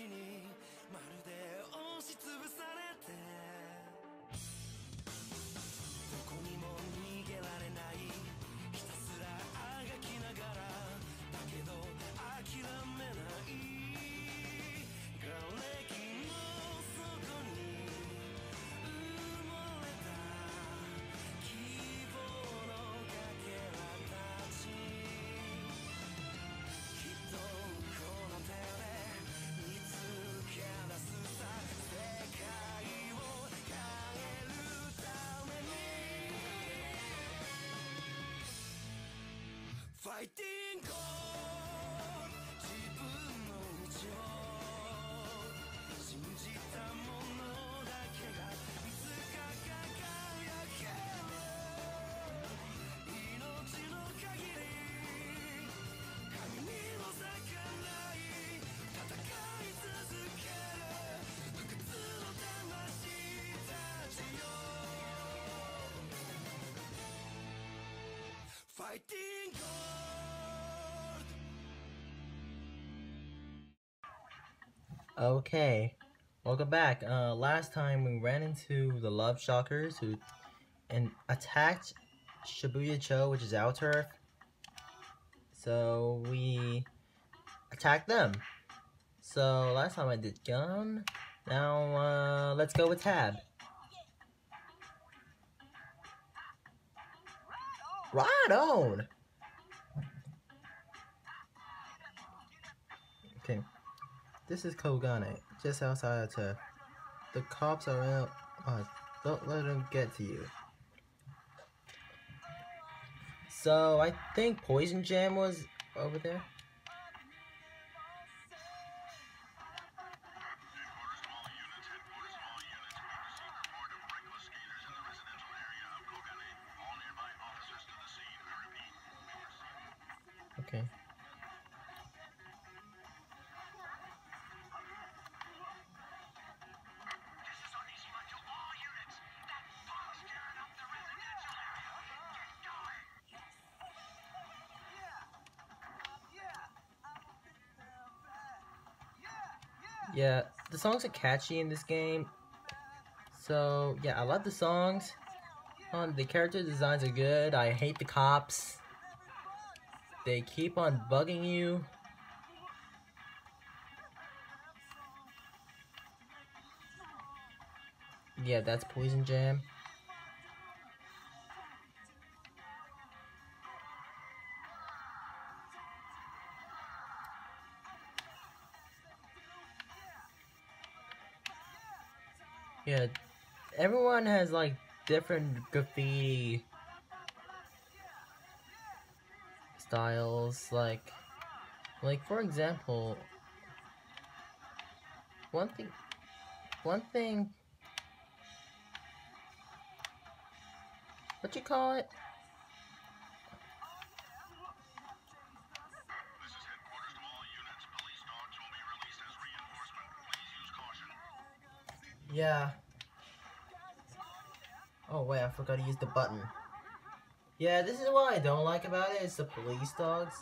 you need. ファイティング自分の道を信じたものだけがいつか輝ける命の限り神にも咲かない戦い続ける不屈の魂たちよファイティング Okay, welcome back. Uh, last time we ran into the Love Shockers who and attacked Shibuya Cho, which is our turf. So we attacked them. So last time I did Gum. Now uh, let's go with Tab. Right on. Okay. This is Kogane, just outside of. The cops are out. Uh, don't let them get to you. So, I think Poison Jam was over there. Okay. Yeah, the songs are catchy in this game. So, yeah, I love the songs. Um, the character designs are good. I hate the cops. They keep on bugging you. Yeah, that's Poison Jam. Yeah, everyone has like different graffiti styles. Like, like for example, one thing, one thing. What you call it? Yeah. Oh wait, I forgot to use the button. Yeah, this is what I don't like about it, it's the police dogs.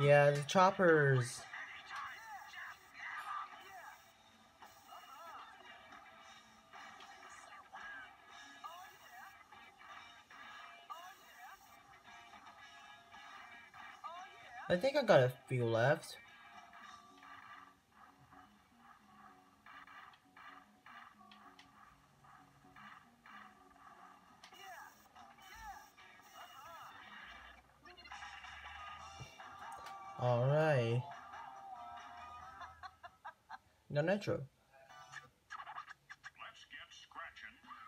Yeah, the choppers. I think I got a few left. Alright. No nitro.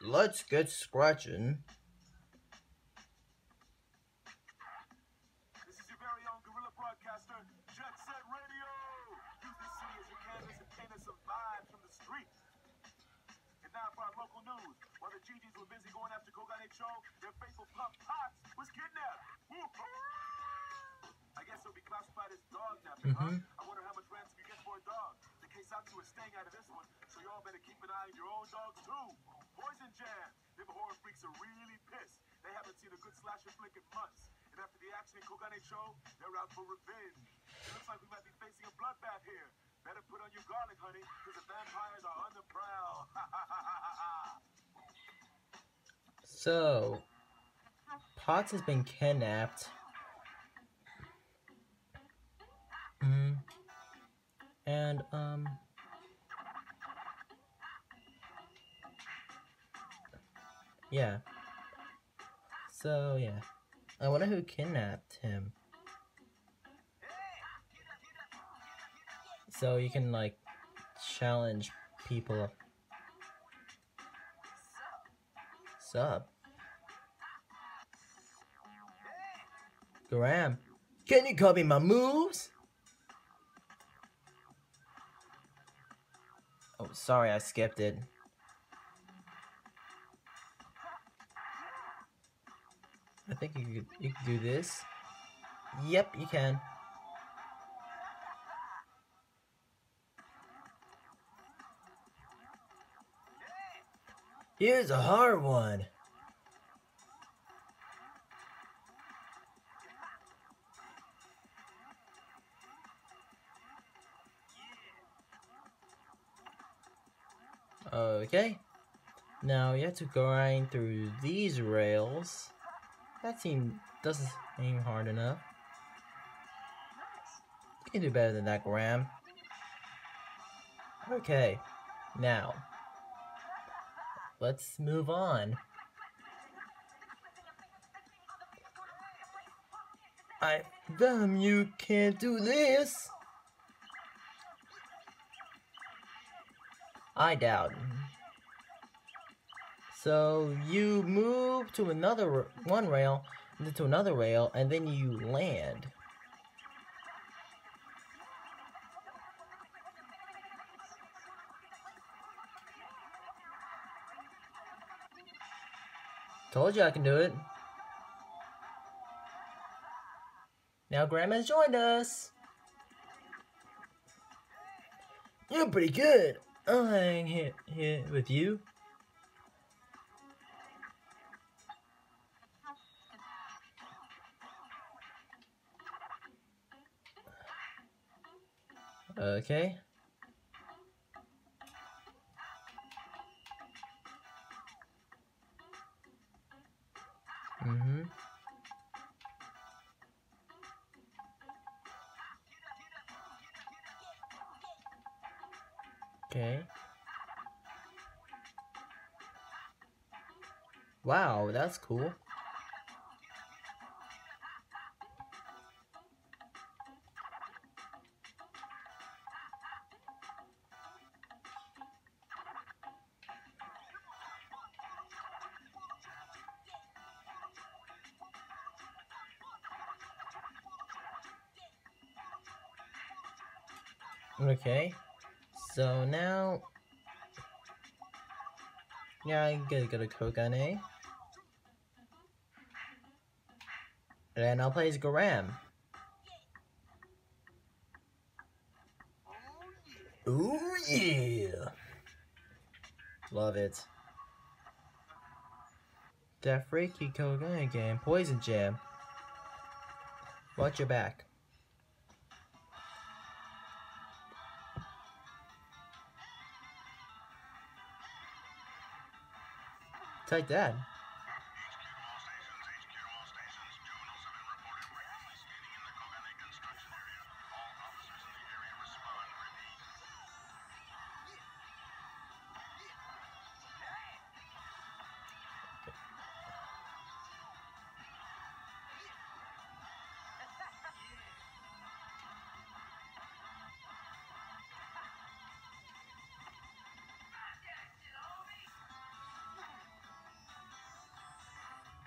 Let's get scratching. This is your very own Gorilla Master, Jet Set Radio. Use this city as your canvas and paint us some vibes from the streets. And now for our local news. While the GGs were busy going after Kogane Cho, their faithful pup Potts was kidnapped. Woo-hoo! I guess it'll be classified as dog napping, Mhm. huh? I wonder how much ransom you get for a dog. The Keisatsu is staying out of this one, so y'all better keep an eye on your own dogs too. Poison Jam. Them horror freaks are really pissed. They haven't seen a good slasher flick in months. And after the action in Kogane Cho, they're out for revenge. It looks like we might be facing a bloodbath here. Better put on your garlic, honey, because the vampires are on the prowl. So, Potts has been kidnapped. Yeah. So, yeah. I wonder who kidnapped him. So you can, like, challenge people. Sup? Garam, can you copy my moves? Oh, sorry, I skipped it. Think you could, you could do this. Yep, you can. Here's a hard one. Okay. Now you have to grind through these rails. That seem doesn't seem hard enough. You can do better than that, Garam. Okay. Now, let's move on. I damn you can't do this. I doubt. So you move to another one rail, then to another rail, and then you land. Told you I can do it. Now Garam's joined us. You're pretty good. I'll hang here, here with you. Okay. Mm-hmm. Okay. Wow, that's cool. Okay. So now Yeah, I gotta go to Kogane. And I'll play as Garam. Ooh yeah! Love it. That freaky Kogane game, Poison Jam. Watch your back. Take that.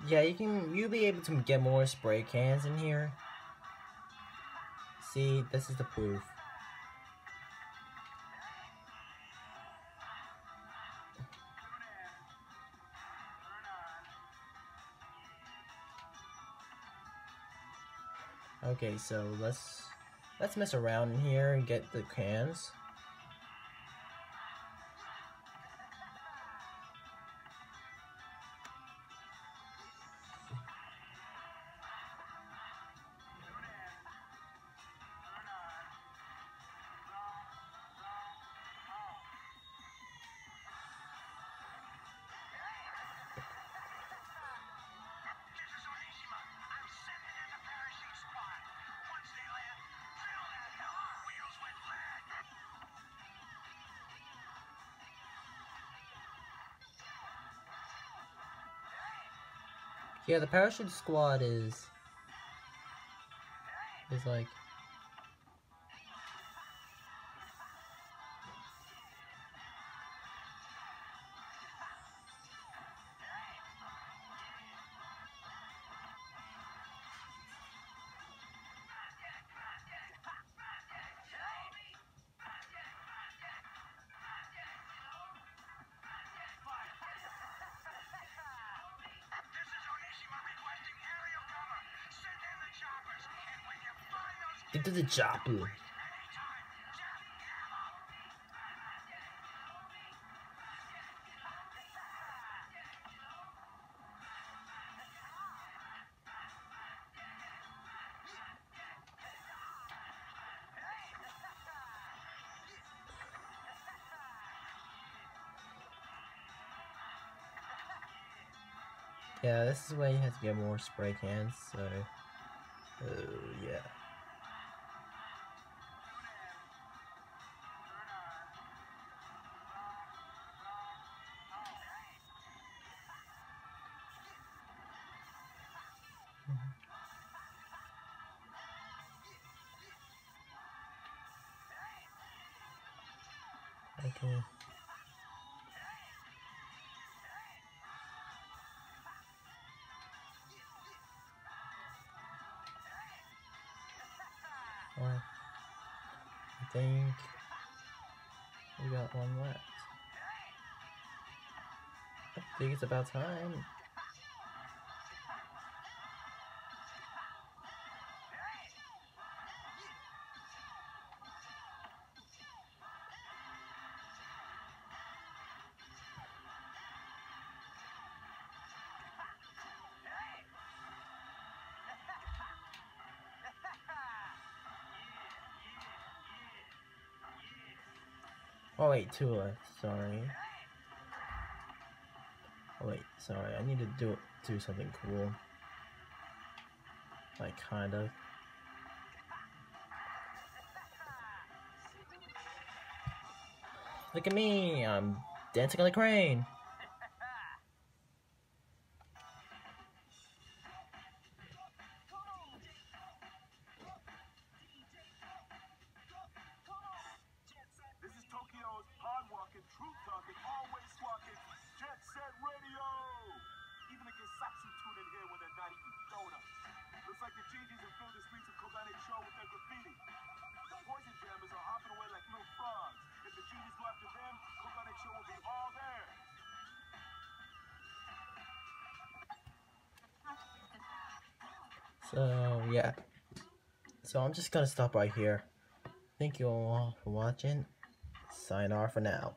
Yeah, you can you'll be able to get more spray cans in here. See, this is the proof. Okay, so let's let's mess around in here and get the cans. Yeah, the parachute squad is is like Get to the chopper. Yeah, this is where you have to get more spray cans, so... Oh, yeah. Okay. Well, I think we got one left. I think it's about time. Oh wait, two. Sorry. Oh wait, sorry. I need to do do something cool. Like kind of. Look at me! I'm dancing on the crane. So yeah. So I'm just gonna stop right here. Thank you all for watching. Sign off for now.